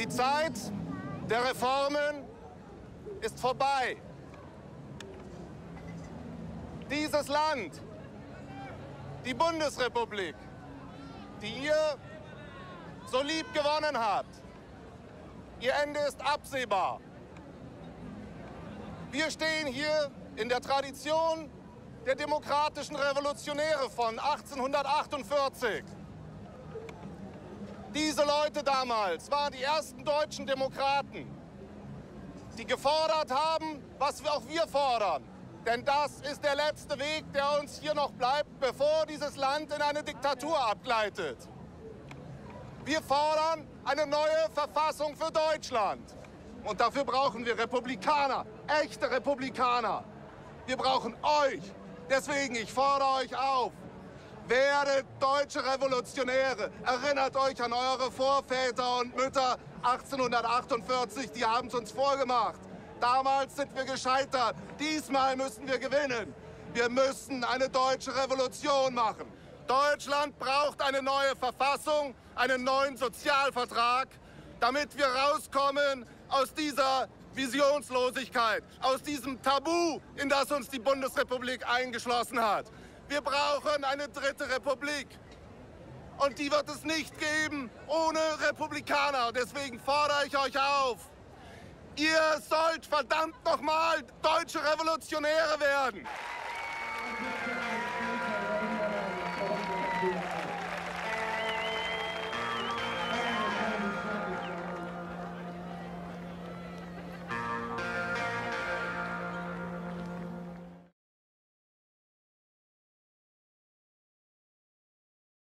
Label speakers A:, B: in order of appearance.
A: Die Zeit der Reformen ist vorbei. Dieses Land, die Bundesrepublik, die ihr so lieb gewonnen habt, ihr Ende ist absehbar. Wir stehen hier in der Tradition der demokratischen Revolutionäre von 1848. Diese Leute damals waren die ersten deutschen Demokraten, die gefordert haben, was auch wir fordern. Denn das ist der letzte Weg, der uns hier noch bleibt, bevor dieses Land in eine Diktatur abgleitet. Wir fordern eine neue Verfassung für Deutschland. Und dafür brauchen wir Republikaner, echte Republikaner. Wir brauchen euch. Deswegen, ich fordere euch auf. Werdet deutsche Revolutionäre. Erinnert euch an eure Vorväter und Mütter 1848. Die haben es uns vorgemacht. Damals sind wir gescheitert. Diesmal müssen wir gewinnen. Wir müssen eine deutsche Revolution machen. Deutschland braucht eine neue Verfassung, einen neuen Sozialvertrag, damit wir rauskommen aus dieser Visionslosigkeit, aus diesem Tabu, in das uns die Bundesrepublik eingeschlossen hat. Wir brauchen eine dritte Republik. Und die wird es nicht geben ohne Republikaner. Deswegen fordere ich euch auf. Ihr sollt verdammt nochmal deutsche Revolutionäre werden.